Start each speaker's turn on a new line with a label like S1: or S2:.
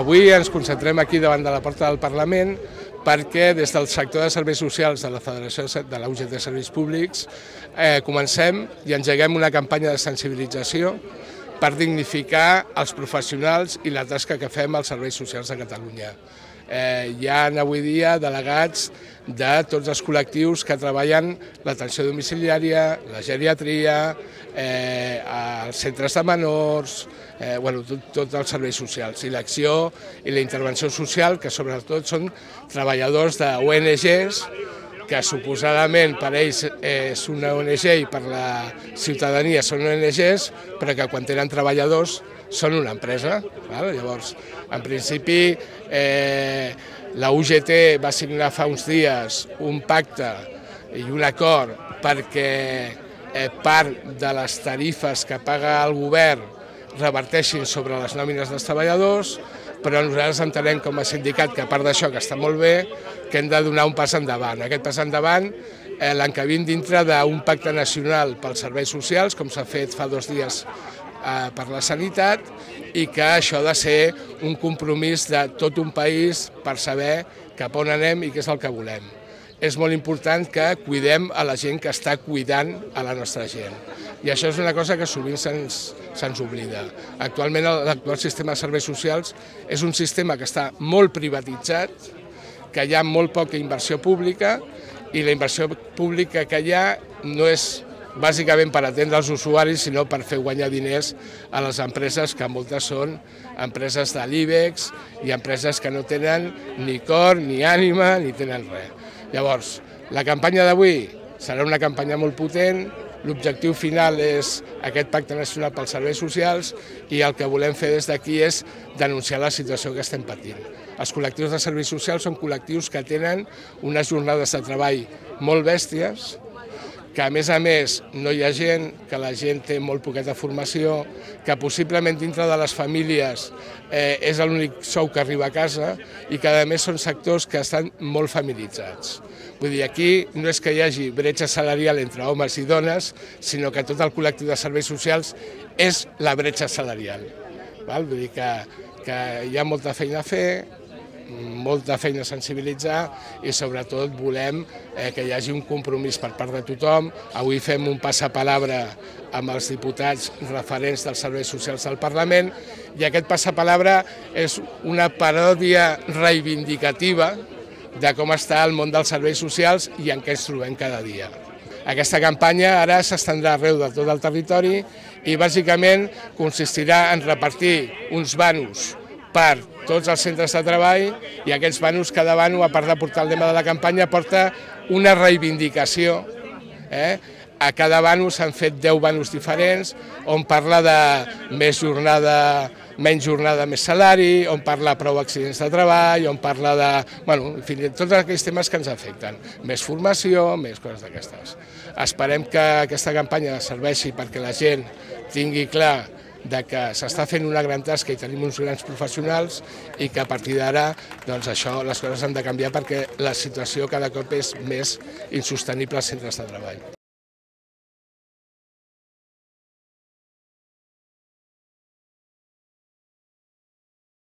S1: Avui ens concentrem aquí davant de la porta del Parlament perquè des del sector de serveis socials de la Federació de la UGT de Serveis Públics eh, comencem i engeguem una campanya de sensibilització per dignificar els professionals i la tasca que fem als serveis socials de Catalunya. Eh, hi ha avui dia delegats de tots els col·lectius que treballen l'atenció domiciliària, la geriatria, eh, els centres de menors, eh, bueno, tots tot els serveis socials i l'acció i la intervenció social, que sobretot són treballadors d'ONGs que suposadament per ells és una ONG i per la ciutadania són ONGs, però que quan tenen treballadors són una empresa. Val? Llavors, en principi, eh, la UGT va signar fa uns dies un pacte i un acord perquè eh, part de les tarifes que paga el govern reverteixin sobre les nòmines dels treballadors, però nosaltres entenem com a sindicat que a part d'això, que està molt bé, que hem de donar un pas endavant. Aquest pas endavant eh, l'encabim dintre d'un pacte nacional pels serveis socials, com s'ha fet fa dos dies eh, per la sanitat i que això ha de ser un compromís de tot un país per saber cap on anem i què és el que volem. És molt important que cuidem a la gent que està cuidant a la nostra gent. I això és una cosa que sovint se'ns se oblida. Actualment l'actual sistema de serveis socials és un sistema que està molt privatitzat, que hi ha molt poca inversió pública i la inversió pública que hi ha no és bàsicament per atendre els usuaris, sinó per fer guanyar diners a les empreses, que moltes són empreses de l'IBEX i empreses que no tenen ni cor, ni ànima, ni tenen res. Llavors, la campanya d'avui serà una campanya molt potent, l'objectiu final és aquest pacte nacional pels serveis socials i el que volem fer des d'aquí és denunciar la situació que estem patint. Els col·lectius de serveis socials són col·lectius que tenen unes jornades de treball molt bèsties, que a més a més no hi ha gent, que la gent té molt poqueta formació, que possiblement dintre de les famílies eh, és l'únic sou que arriba a casa i que a més són sectors que estan molt familiaritzats. Vull dir, aquí no és que hi hagi bretxa salarial entre homes i dones, sinó que tot el col·lectiu de serveis socials és la bretxa salarial. Val? Vull dir que, que hi ha molta feina a fer, molta feina sensibilitzar i sobretot volem eh, que hi hagi un compromís per part de tothom. Avui fem un passapalabra amb els diputats referents dels serveis socials del Parlament i aquest passapalabra és una paròdia reivindicativa de com està el món dels serveis socials i en què ens trobem cada dia. Aquesta campanya ara s'estendrà arreu de tot el territori i bàsicament consistirà en repartir uns banus per tots els centres de treball i aquests banus, cada banu, a part de portar el tema de la campanya, porta una reivindicació. Eh? A cada banu s'han fet 10 banus diferents, on parla de més jornada, menys jornada, més salari, on parla prou accidents de treball, on parla de... Bueno, en fi, tots aquells temes que ens afecten. Més formació, més coses d'aquestes. Esperem que aquesta campanya serveixi perquè la gent tingui clar de que s'està fent una gran tasca i tenim uns grans professionals i que a partir d'ara doncs això, les coses han de canviar perquè la situació cada cop és més insostenible als centres de treball.